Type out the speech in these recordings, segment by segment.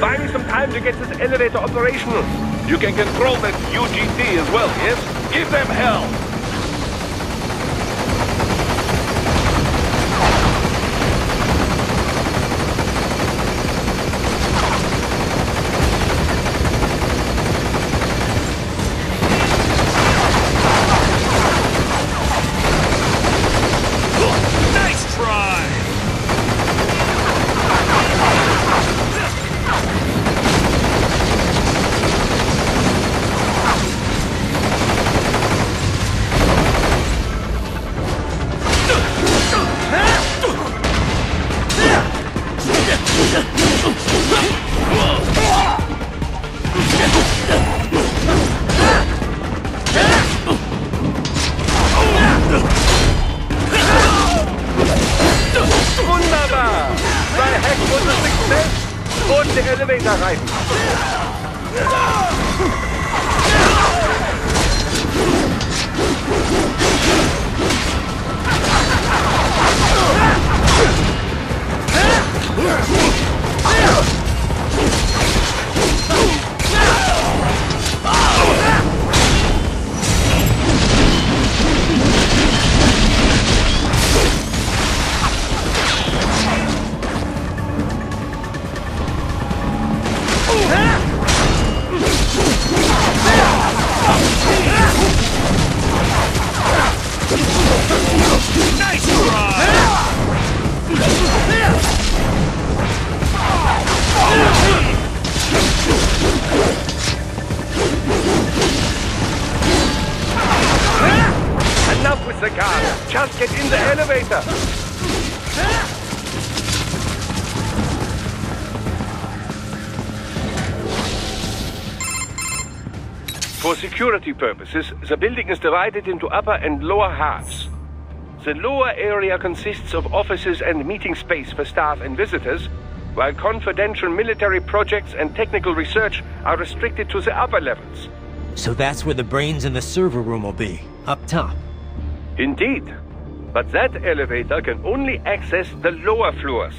Find me some time to get this elevator operational. You can control that UGT as well, yes? Give them hell! Plastikmensch und der Elevatorreifen. The car. Just get in the elevator. For security purposes, the building is divided into upper and lower halves. The lower area consists of offices and meeting space for staff and visitors, while confidential military projects and technical research are restricted to the upper levels. So that's where the brains in the server room will be, up top. Indeed. But that elevator can only access the lower floors.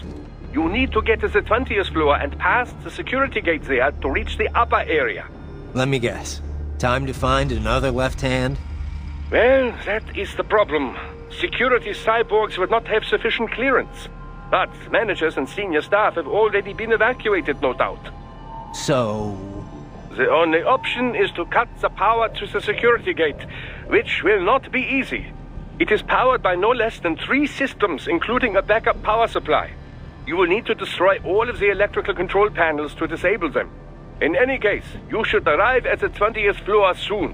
You need to get to the 20th floor and pass the security gate there to reach the upper area. Let me guess. Time to find another left hand? Well, that is the problem. Security cyborgs would not have sufficient clearance. But managers and senior staff have already been evacuated, no doubt. So. The only option is to cut the power to the security gate, which will not be easy. It is powered by no less than three systems, including a backup power supply. You will need to destroy all of the electrical control panels to disable them. In any case, you should arrive at the 20th floor soon.